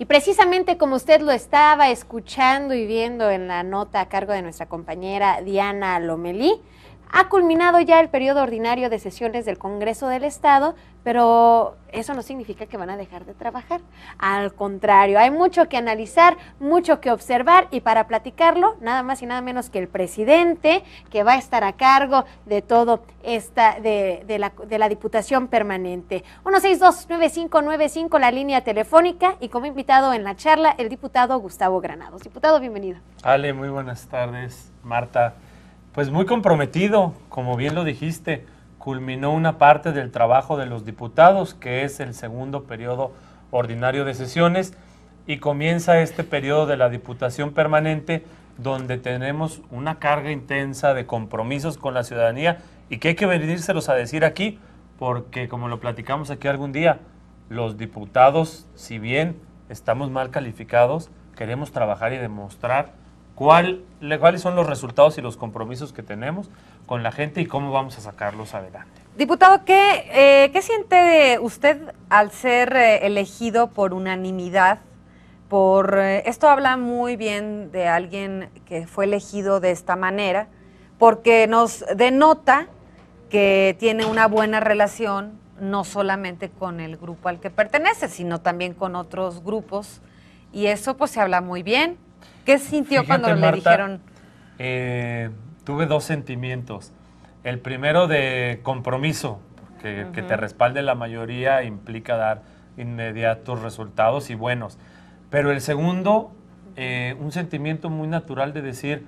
Y precisamente como usted lo estaba escuchando y viendo en la nota a cargo de nuestra compañera Diana Lomelí, ha culminado ya el periodo ordinario de sesiones del Congreso del Estado, pero eso no significa que van a dejar de trabajar. Al contrario, hay mucho que analizar, mucho que observar y para platicarlo, nada más y nada menos que el presidente que va a estar a cargo de todo esta, de, la, de la Diputación Permanente. 1629595, la línea telefónica y como invitado en la charla, el diputado Gustavo Granados. Diputado, bienvenido. Ale, muy buenas tardes. Marta, pues muy comprometido, como bien lo dijiste, culminó una parte del trabajo de los diputados, que es el segundo periodo ordinario de sesiones, y comienza este periodo de la Diputación Permanente, donde tenemos una carga intensa de compromisos con la ciudadanía y que hay que venírselos a decir aquí, porque como lo platicamos aquí algún día, los diputados, si bien estamos mal calificados, queremos trabajar y demostrar cuál, cuáles son los resultados y los compromisos que tenemos con la gente y cómo vamos a sacarlos adelante. Diputado, ¿qué, eh, ¿qué siente usted al ser eh, elegido por unanimidad? Por, eh, esto habla muy bien de alguien que fue elegido de esta manera, porque nos denota que tiene una buena relación no solamente con el grupo al que pertenece, sino también con otros grupos. Y eso pues se habla muy bien. ¿Qué sintió cuando le dijeron? Eh, tuve dos sentimientos. El primero de compromiso, que, te respalde la mayoría implica dar inmediatos resultados y buenos. Pero el segundo, eh, un sentimiento muy natural de decir,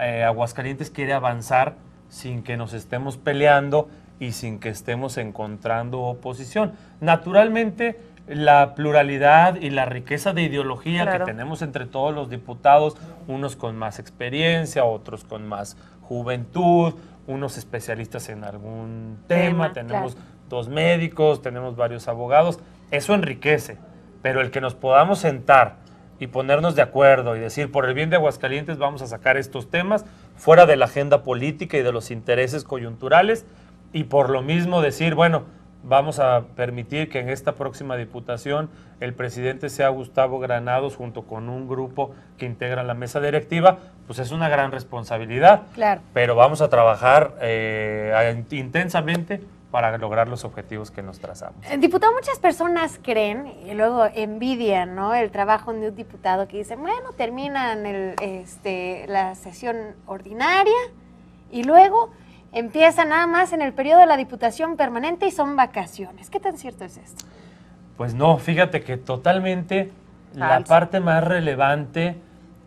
eh, Aguascalientes quiere avanzar sin que nos estemos peleando y sin que estemos encontrando oposición. Naturalmente, la pluralidad y la riqueza de ideología que tenemos entre todos los diputados, unos con más experiencia, otros con más juventud, unos especialistas en algún tema, tenemos dos médicos, tenemos varios abogados, eso enriquece, pero el que nos podamos sentar y ponernos de acuerdo y decir, por el bien de Aguascalientes vamos a sacar estos temas fuera de la agenda política y de los intereses coyunturales, y por lo mismo decir, bueno, vamos a permitir que en esta próxima diputación el presidente sea Gustavo Granados junto con un grupo que integra la mesa directiva, pues es una gran responsabilidad. Claro. Pero vamos a trabajar eh, intensamente para lograr los objetivos que nos trazamos. Eh, diputado, muchas personas creen y luego envidian ¿no? el trabajo de un diputado que dice, bueno, terminan el, este, la sesión ordinaria y luego empieza nada más en el periodo de la Diputación Permanente y son vacaciones. ¿Qué tan cierto es esto? Pues no, fíjate que totalmente la parte más relevante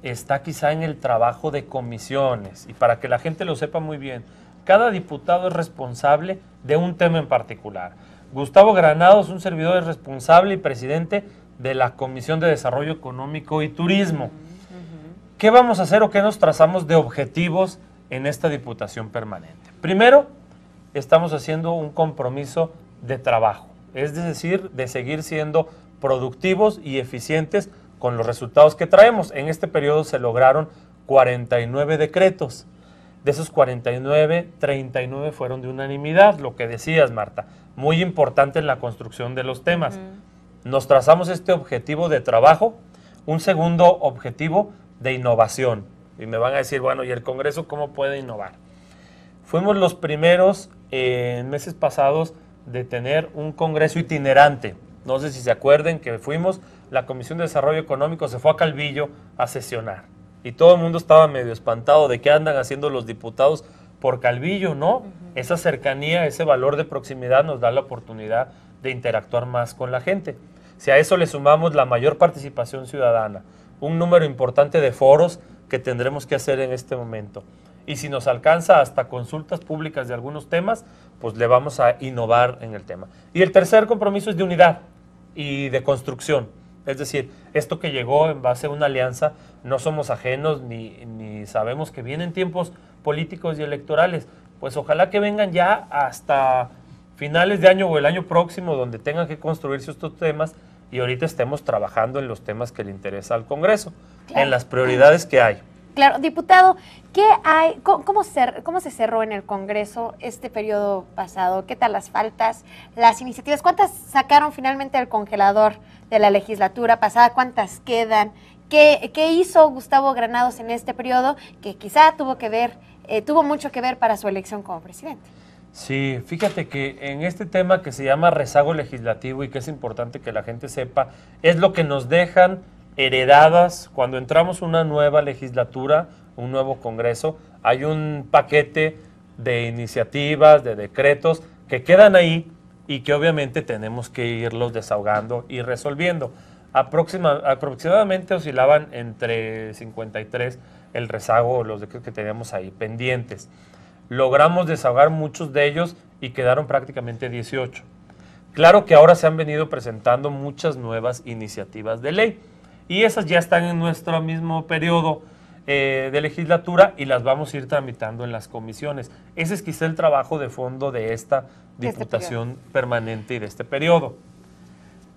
está quizá en el trabajo de comisiones. Y para que la gente lo sepa muy bien, cada diputado es responsable de un tema en particular. Gustavo Granados, un servidor, es responsable y presidente de la Comisión de Desarrollo Económico y Turismo. ¿Qué vamos a hacer o qué nos trazamos de objetivos en esta diputación permanente? Primero, estamos haciendo un compromiso de trabajo, es decir, de seguir siendo productivos y eficientes con los resultados que traemos. En este periodo se lograron 49 decretos. De esos 49, 39 fueron de unanimidad, lo que decías, Marta. Muy importante en la construcción de los temas. Nos trazamos este objetivo de trabajo, un segundo objetivo de innovación. Y me van a decir, bueno, ¿y el Congreso cómo puede innovar? Fuimos los primeros eh, en meses pasados de tener un Congreso itinerante. No sé si se acuerden que fuimos, la Comisión de Desarrollo Económico se fue a Calvillo a sesionar. Y todo el mundo estaba medio espantado de qué andan haciendo los diputados por Calvillo, ¿no? Esa cercanía, ese valor de proximidad nos da la oportunidad de interactuar más con la gente. Si a eso le sumamos la mayor participación ciudadana, un número importante de foros que tendremos que hacer en este momento, y si nos alcanza hasta consultas públicas de algunos temas, pues le vamos a innovar en el tema. Y el tercer compromiso es de unidad y de construcción. Es decir, esto que llegó en base a una alianza, no somos ajenos ni, ni sabemos que vienen tiempos políticos y electorales. Pues ojalá que vengan ya hasta finales de año o el año próximo donde tengan que construirse estos temas y ahorita estemos trabajando en los temas que le interesa al Congreso, en las prioridades que hay. Claro, diputado, ¿qué hay, cómo, se, cómo se cerró en el Congreso este periodo pasado? ¿Qué tal las faltas, las iniciativas? ¿Cuántas sacaron finalmente al congelador de la legislatura pasada? ¿Cuántas quedan? ¿Qué, qué hizo Gustavo Granados en este periodo que quizá tuvo que ver, eh, tuvo mucho que ver para su elección como presidente? Sí, fíjate que en este tema que se llama rezago legislativo y que es importante que la gente sepa, es lo que nos dejan heredadas cuando entramos una nueva legislatura, un nuevo Congreso, hay un paquete de iniciativas, de decretos que quedan ahí y que obviamente tenemos que irlos desahogando y resolviendo. aproximadamente oscilaban entre 53 el rezago, los decretos que teníamos ahí pendientes. Logramos desahogar muchos de ellos y quedaron prácticamente 18. Claro que ahora se han venido presentando muchas nuevas iniciativas de ley y esas ya están en nuestro mismo periodo eh, de legislatura y las vamos a ir tramitando en las comisiones. Ese es quizá el trabajo de fondo de esta este diputación permanente y de este periodo.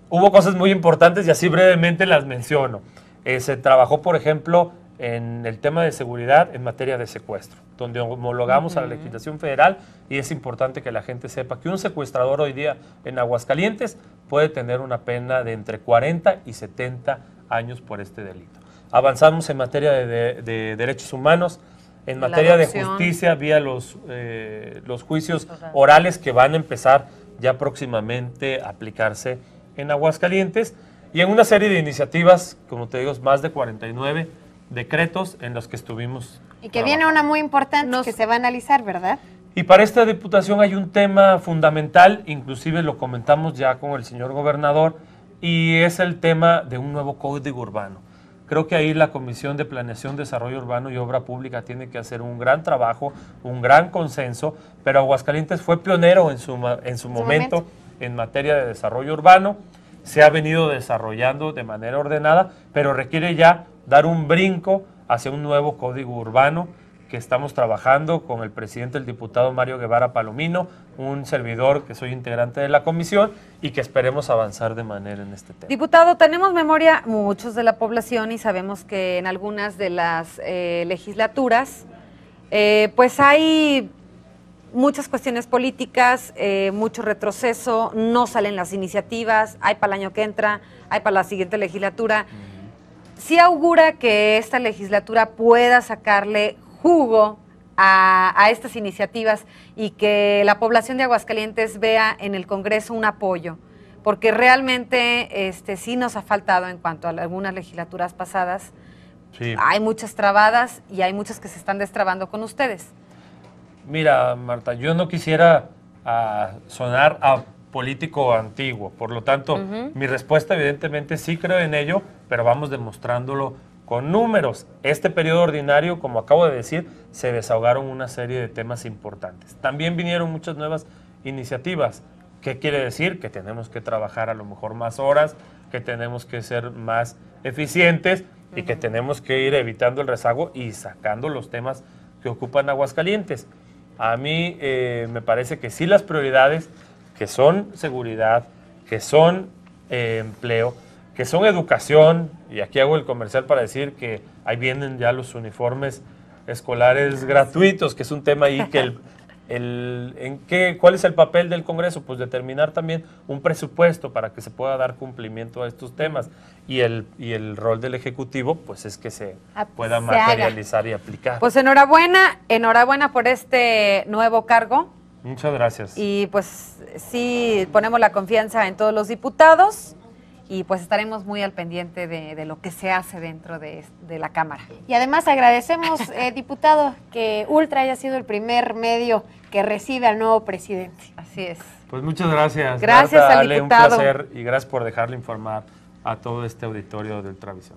Hubo cosas muy importantes y así brevemente las menciono. Eh, se trabajó, por ejemplo, en el tema de seguridad en materia de secuestro, donde homologamos a la legislación federal y es importante que la gente sepa que un secuestrador hoy día en Aguascalientes puede tener una pena de entre 40 y 70 años por este delito. Avanzamos en materia de, derechos humanos, en materia de justicia, vía los, eh, los juicios orales que van a empezar ya próximamente a aplicarse en Aguascalientes, y en una serie de iniciativas, como te digo, más de 49 decretos en los que estuvimos. Y que viene una muy importante que se va a analizar, ¿verdad? Y para esta diputación hay un tema fundamental, inclusive lo comentamos ya con el señor gobernador, y es el tema de un nuevo código urbano. Creo que ahí la Comisión de Planeación, Desarrollo Urbano y Obra Pública tiene que hacer un gran trabajo, un gran consenso, pero Aguascalientes fue pionero en su, en su, momento, en materia de desarrollo urbano, se ha venido desarrollando de manera ordenada, pero requiere ya dar un brinco hacia un nuevo código urbano que estamos trabajando con el presidente, el diputado Mario Guevara Palomino, un servidor que soy integrante de la comisión y que esperemos avanzar de manera en este tema. Diputado, tenemos memoria muchos de la población y sabemos que en algunas de las eh, legislaturas eh, pues hay muchas cuestiones políticas, eh, mucho retroceso, no salen las iniciativas, hay para el año que entra, hay para la siguiente legislatura. ¿Sí augura que esta legislatura pueda sacarle jugo a, estas iniciativas y que la población de Aguascalientes vea en el Congreso un apoyo, porque realmente este, sí nos ha faltado en cuanto a algunas legislaturas pasadas. Hay muchas trabadas y hay muchas que se están destrabando con ustedes. Mira, Marta, yo no quisiera ah, sonar a político antiguo, por lo tanto, mi respuesta evidentemente sí creo en ello, pero vamos demostrándolo con números. Este periodo ordinario, como acabo de decir, se desahogaron una serie de temas importantes. También vinieron muchas nuevas iniciativas. ¿Qué quiere decir? Que tenemos que trabajar a lo mejor más horas, que tenemos que ser más eficientes y que tenemos que ir evitando el rezago y sacando los temas que ocupan Aguascalientes. A mí eh, me parece que sí las prioridades, que son seguridad, que son eh, empleo, que son educación, y aquí hago el comercial para decir que ahí vienen ya los uniformes escolares gratuitos, que es un tema ahí que el, el, en qué, ¿cuál es el papel del Congreso? Pues determinar también un presupuesto para que se pueda dar cumplimiento a estos temas. Y el, y el rol del Ejecutivo, pues es que se ah, pueda materializar y aplicar. Pues enhorabuena, enhorabuena por este nuevo cargo. Muchas gracias. Y pues sí, ponemos la confianza en todos los diputados y pues estaremos muy al pendiente de, lo que se hace dentro de, la Cámara. Y además agradecemos, eh, diputado, que Ultra haya sido el primer medio que recibe al nuevo presidente. Así es. Pues muchas gracias. Gracias al diputado. Un placer y gracias por dejarle informar a todo este auditorio del Ultravisión.